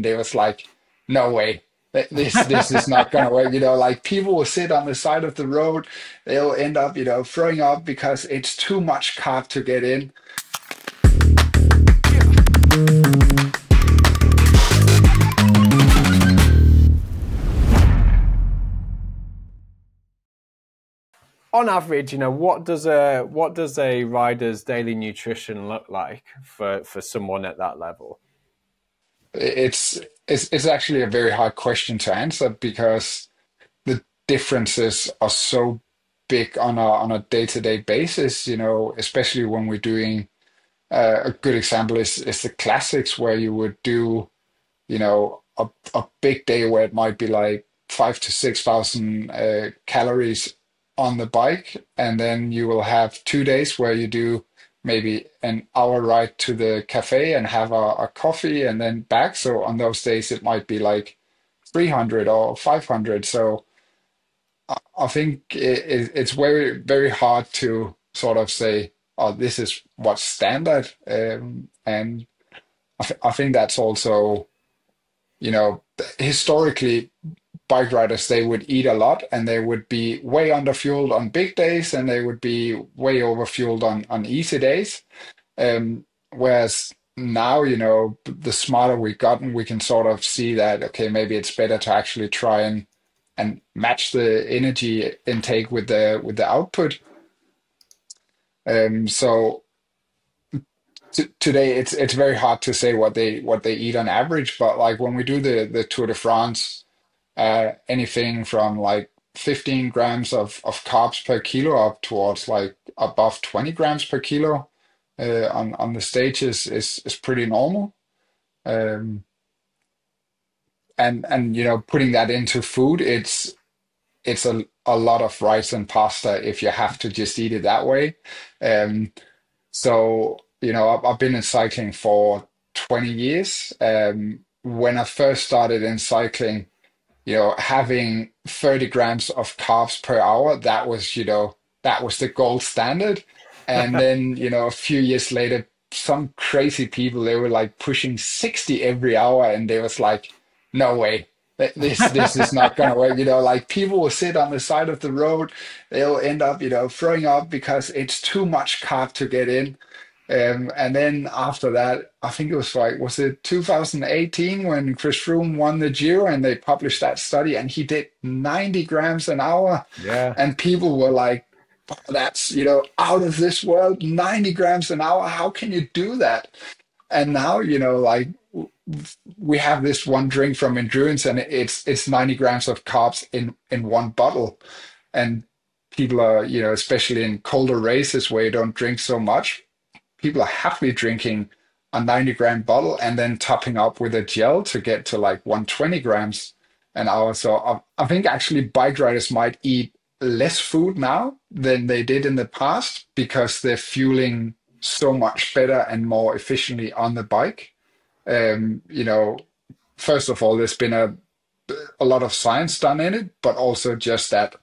and they was like, no way. This this is not gonna work. You know, like people will sit on the side of the road, they'll end up, you know, throwing up because it's too much carb to get in. on average, you know, what does a what does a rider's daily nutrition look like for for someone at that level? It's it's it's actually a very hard question to answer because the differences are so big on a on a day to day basis. You know, especially when we're doing uh, a good example is is the classics where you would do, you know, a a big day where it might be like five to six thousand uh, calories on the bike, and then you will have two days where you do maybe an hour ride to the cafe and have a, a coffee and then back. So on those days, it might be like 300 or 500. So I, think it, it's very, very hard to sort of say, oh, this is what's standard. Um, and I, th- I think that's also, you know, historically bike riders they would eat a lot and they would be way under fueled on big days and they would be way over fueled on on easy days. Um, whereas now you know the smarter we've gotten we can sort of see that okay maybe it's better to actually try and and match the energy intake with the with the output. Um so today it's it's very hard to say what they what they eat on average but like when we do the the tour de france anything from like 15 grams of, of carbs per kilo up towards like above 20 grams per kilo uh, on, on the stages is, is pretty normal. Um, and, and, you know, putting that into food, it's, it's a, a lot of rice and pasta if you have to just eat it that way. Um, so, you know, I've, I've been in cycling for 20 years. Um, when I first started in cycling, you know, having 30 grams of carbs per hour, that was, you know, that was the gold standard. And then, you know, a few years later, some crazy people, they were like pushing 60 every hour. And they was like, no way. This this is not gonna work, you know. Like people will sit on the side of the road, they'll end up, you know, throwing up because it's too much carb to get in. Um, and then after that, I think it was like, was it 2018 when Chris Froome won the Giro and they published that study and he did 90 grams an hour. Yeah. And people were like, that's, you know, out of this world, 90 grams an hour. How can you do that? And now, you know, like we have this one drink from Nduranz and it's it's 90 grams of carbs in in one bottle. And people are, you know, especially in colder races where you don't drink so much, people are happily drinking a 90 gram bottle and then topping up with a gel to get to like 120 grams an hour. So I, I think actually bike riders might eat less food now than they did in the past because they're fueling so much better and more efficiently on the bike. Um, you know, first of all, there's been a a lot of science done in it, but also just that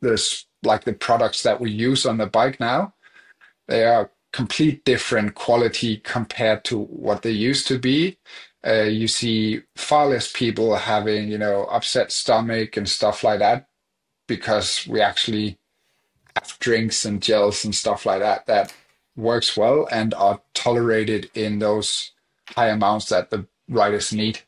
there's like the products that we use on the bike now, they are complete different quality compared to what they used to be. Uh, you see far less people having, you know, upset stomach and stuff like that because we actually have drinks and gels and stuff like that that works well and are tolerated in those high amounts that the riders need.